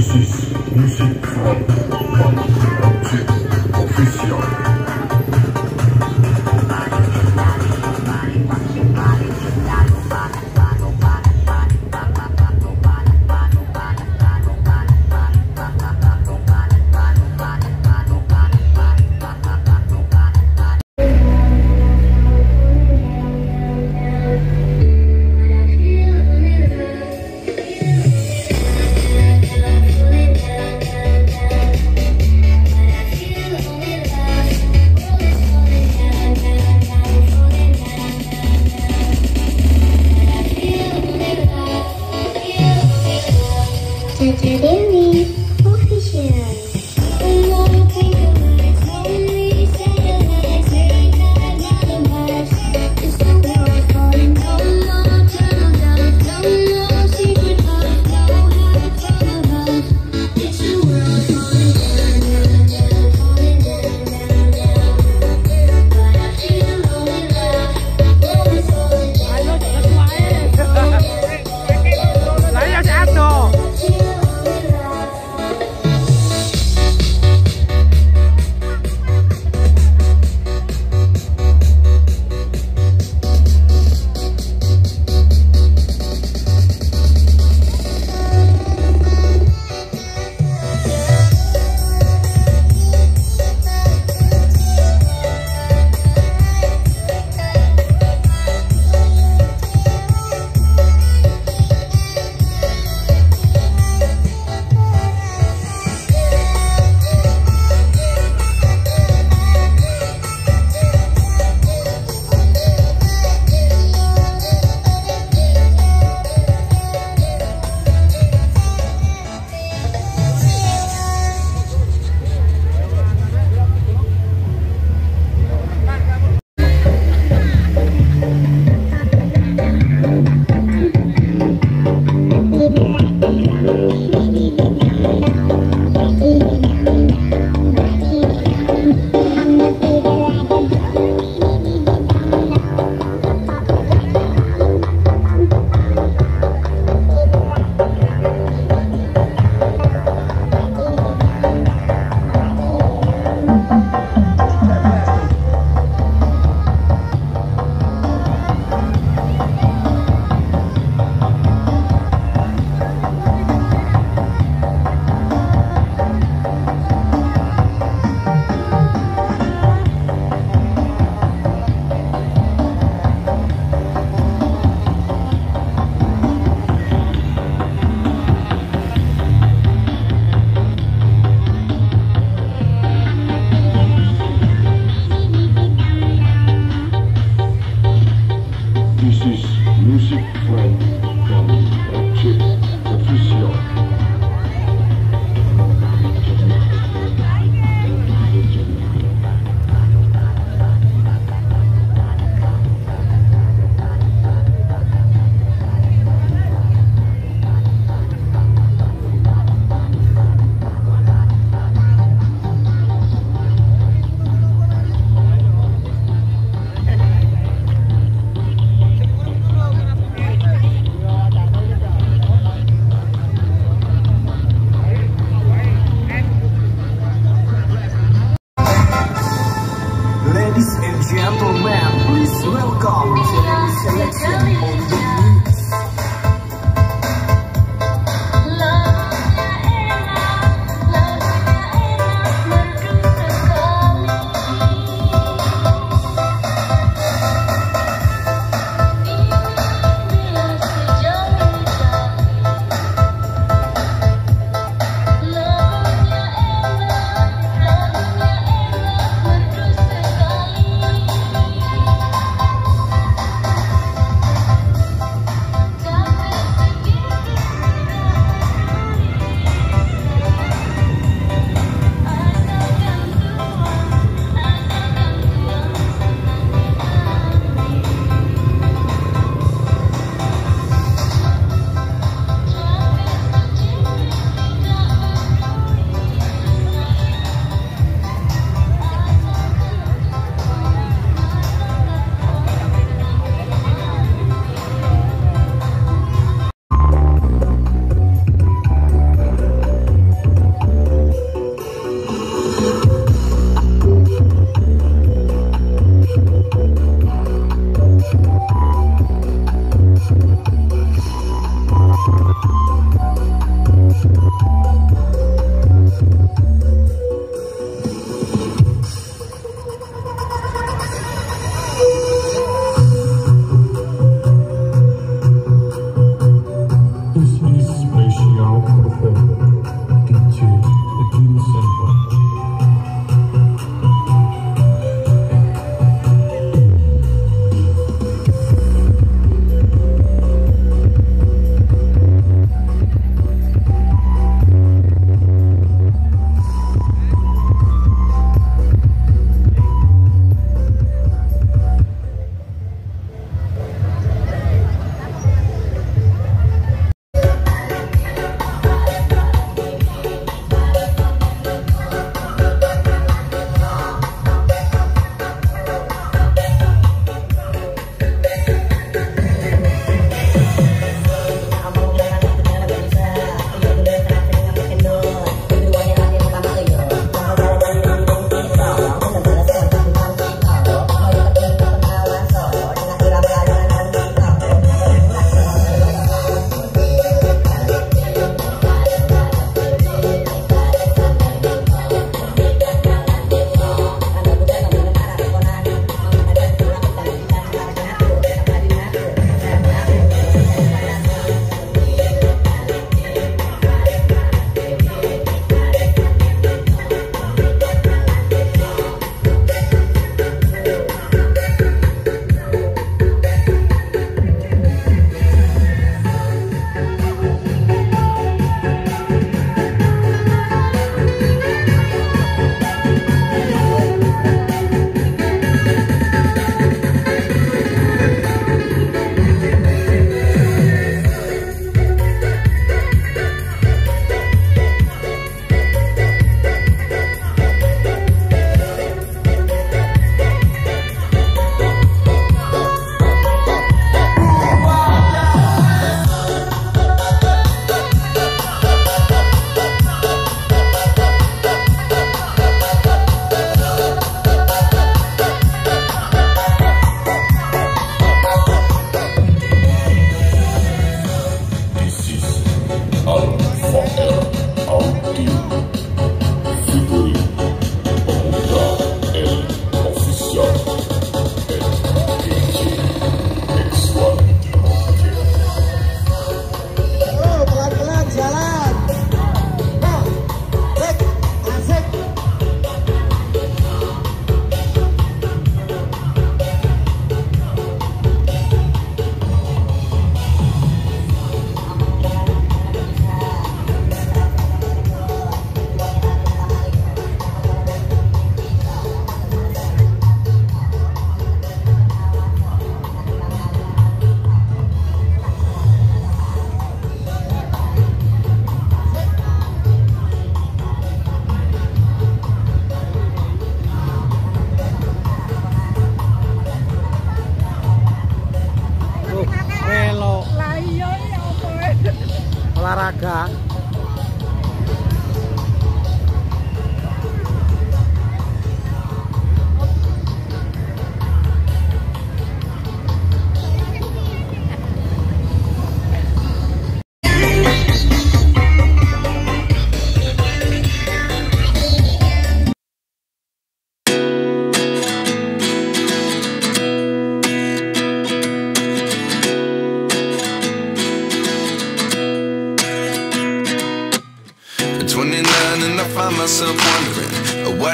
This is This is Music for.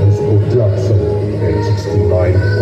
And 69